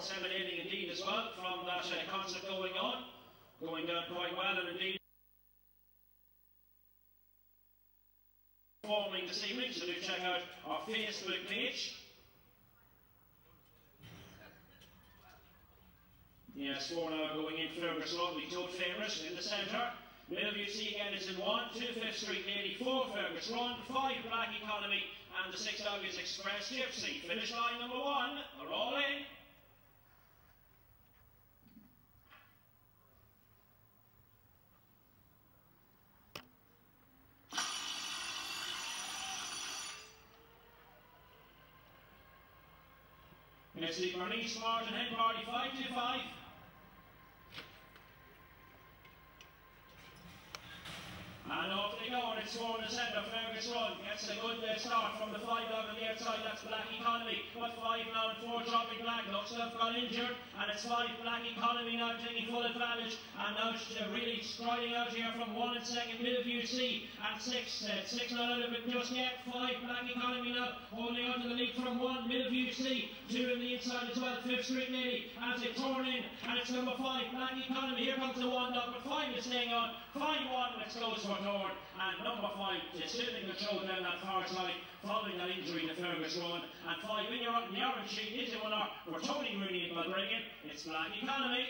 reports emanating indeed as well from that uh, concert going on, going down quite well and indeed. Performing this evening, so do check out our Facebook page. Yes, four now going in Fergus we told favourites in the centre. Millview C again is in 1, 2 Fifth Street, 84 Fergus Run, 5 Black Economy, and the 6 August Express Gypsy. Finish line number 1, are all in. It's the Bernice Martin Head Party 525. And it's sworn the centre. Fergus Run gets a good uh, start from the five dog on the outside. That's Black Economy. But five now and four dropping Black. Looks to have got injured, and it's five Black Economy now taking full advantage. And now uh, really striding out here from one and second. Millview C and six. Uh, six not out of it just yet. Five Black Economy now holding on to the lead from one. Millview C. Two in the inside as well. Fifth Street Lady as they turn in, and it's number five Black Economy. Here comes the one dog, five on. Five one. Let's go for North. And number five, still in control down that far side, following that injury to Fergus Run. And five in your, the orange sheet is the winner for Tony Rooney in Belgrade. It's Black Economy.